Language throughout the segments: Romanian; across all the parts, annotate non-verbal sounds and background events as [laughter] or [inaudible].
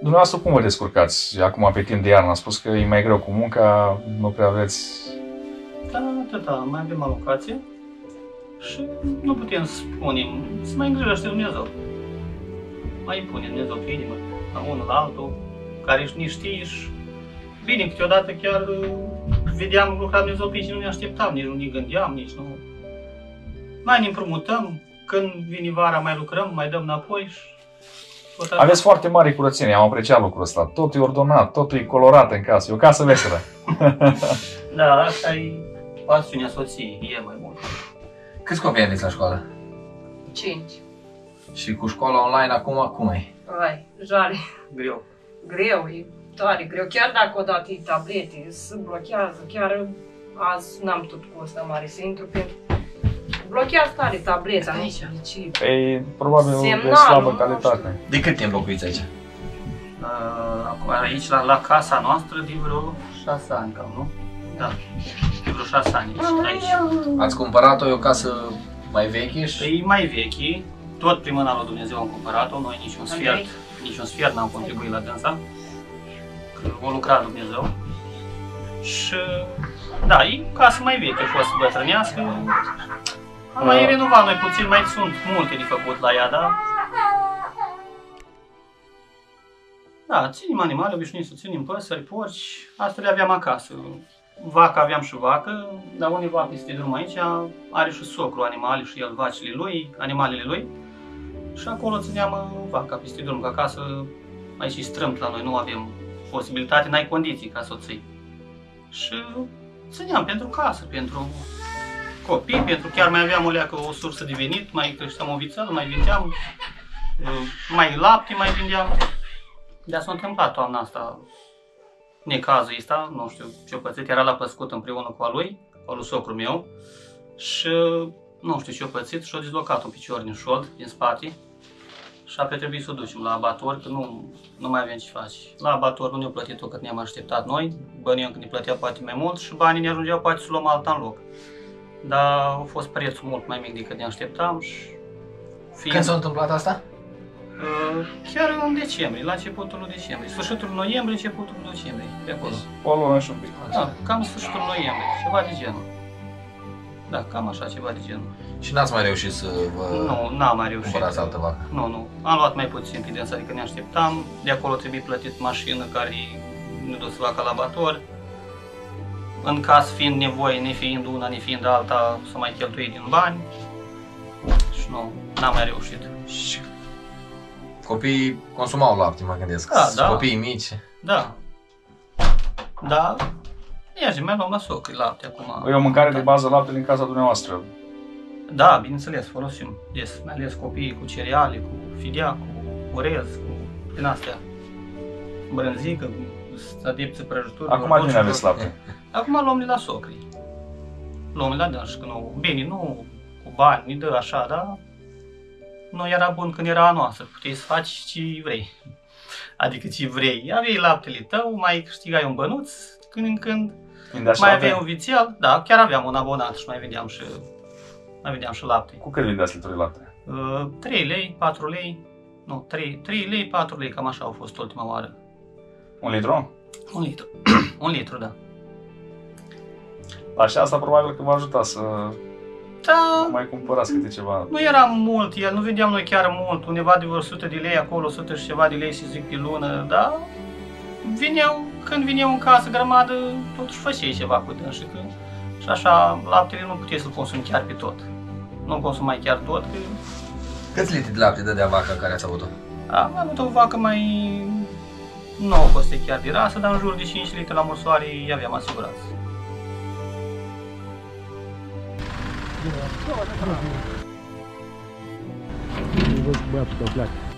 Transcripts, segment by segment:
Dumneavoastră cum vă descurcați acum pe timp de iarnă? A spus că e mai greu cu munca, nu prea aveți... Da, atâta, mai avem alocație și nu putem să spunem, să mai îngrijește Dumnezeu. Mai pune Dumnezeu pe inimă, la unul la altul, care și nici știi și bine, câteodată chiar uh, vedeam lucra Dumnezeu pe și nu ne așteptam, nici nu ne gândeam, nici nu... Mai ne împrumutăm, când vine vara mai lucrăm, mai dăm înapoi și tot așa. Aveți foarte mare curățenie, am apreciat lucrul ăsta. Totul e ordonat, totul e colorat în casă, e o casă veselă. [laughs] Da, asta e pasiunea soției, e mai mult. Câți copii aveți la școală? Cinci. Și cu școala online acum, cum e? Vai, jale. Greu. Greu, e tare greu. Chiar dacă odată e tablete, se blochează. Chiar azi n-am tot cu ăsta mare să intru pentru... Blochează tare tableta. Aici. Deci, E probabil de Semnalul, slabă nu calitate. De cât timp locuiți aici? Uh, acum aici, la, la casa noastră, de vreo șase ani, cam, nu? Da, de vreo șase ani aici. aici. Ați cumpărat-o, e o casă mai veche și... E mai vechi, tot prin mâna lui Dumnezeu am cumpărat-o, noi niciun sfert, niciun sfert n-am contribuit la dânsa, că o lucra Dumnezeu. Și, da, e casă mai veche, a fost bătrânească. Am mai renovat noi puțin, mai sunt multe de făcut la ea, dar... Da, ținem animale, obișnuim să ținem păsări, porci, asta le aveam acasă. Vacă aveam și vacă, dar unde va peste drum aici, are și socru animale și el vacile lui, animalele lui. Și acolo țineam uh, vaca peste drum, că acasă aici e strâmt la noi, nu avem posibilitate, n-ai condiții ca să o ții. Și țineam pentru casă, pentru copii, pentru chiar mai aveam o leacă o sursă de venit, mai creșteam o vițel, mai vindeam, uh, mai lapte mai vindeam. Dar s-a întâmplat toamna asta, necazul ăsta, nu știu ce-o pățit, era la păscut împreună cu a lui, cu al lui socru meu, și nu știu ce-o pățit și a dislocat un picior din șold, din spate, și a trebuit să o ducem la abator, că nu, nu mai avem ce face. La abator nu ne-au plătit-o cât ne-am așteptat noi, banii încă ne plătea poate mai mult și banii ne ajungeau poate să luăm alta în loc. Dar a fost prețul mult mai mic decât ne așteptam și... fiind- Când s-a întâmplat asta? Uh, Chiar în decembrie, la începutul lui decembrie. Sfârșitul noiembrie, începutul lui decembrie, pe acolo. O lună și un pic. Da, cam sfârșitul noiembrie, ceva de genul. Da, cam așa, ceva de genul. Și n-ați mai reușit să vă Nu, n-am mai reușit. cumpărați altă vacă? Nu, nu. Am luat mai puțin pe dânsa decât ne așteptam. De acolo trebuie plătit mașină care ne dus la calabator. În caz fiind nevoie, nefiind una, nefiind alta, să mai cheltui din bani. Și nu, n-am mai reușit. Și copiii consumau lapte, mă gândesc. Da, Sunt da. Copiii mici. Da. Da. Mergem, mai luăm la socri lapte acum. E o mâncare de bază lapte din casa dumneavoastră. Da, bineînțeles, folosim des, mai ales copiii cu cereale, cu fidea, cu orez, cu din astea. Brânzică, cu adepți prăjituri. Acum tot din ce aveți tot. lapte. Acum luăm de la socri. Luăm de la dânsi, că nu, bine, nu cu bani, ni dă așa, dar nu era bun când era a noastră, puteai să faci ce vrei. Adică ce vrei. Aveai laptele tău, mai câștigai un bănuț, când în când, Fiind așa, mai avea- aveai un vițel, da, chiar aveam un abonat și mai vedeam și, mai vedeam și lapte. Cu cât vindeați litru de lapte? Uh, 3 lei, 4 lei, nu, 3, 3 lei, 4 lei, cam așa au fost ultima oară. Un litru? Un litru. [clears throat] un litru, da. Așa asta probabil că vă ajuta să Da, mai cumpărați câte ceva. nu era mult, el nu vedeam noi chiar mult, undeva de vreo 100 de lei acolo, 100 și ceva de lei, să zic, pe lună, dar vineau, când vine un în casă grămadă, totuși făceai ceva cu dânsul. Că... Și așa, laptele nu puteai să-l consumi chiar pe tot. Nu-l consumai chiar tot, că... Câți litri de lapte dădea vaca care ați avut-o? Am avut o vacă mai nouă coste chiar de rasă, dar în jur de 5 litri la mursoare aveam asigurat. Văd băiatul că pleacă.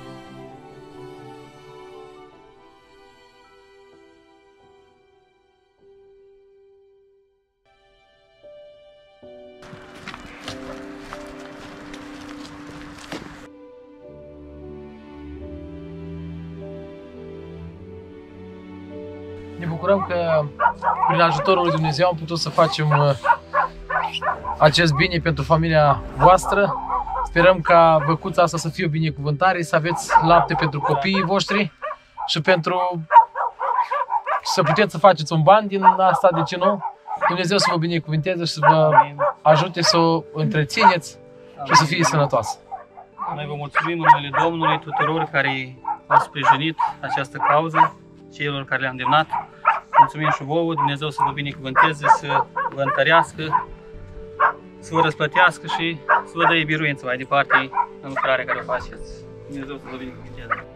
Ne bucurăm că prin ajutorul lui Dumnezeu am putut să facem uh, acest bine pentru familia voastră. Sperăm ca văcuța asta să fie o binecuvântare, să aveți lapte pentru copiii voștri și pentru să puteți să faceți un ban din asta, de ce nu? Dumnezeu să vă binecuvânteze și să vă ajute să o întrețineți și să fie sănătoasă. Noi vă mulțumim în numele Domnului tuturor care au sprijinit această cauză, celor care le-am îndemnat. Mulțumim și vouă, Dumnezeu să vă binecuvânteze, să vă întărească, să vă răsplătească și să vă dea biruință mai departe în lucrarea care o faceți. Dumnezeu să vă binecuvânteze.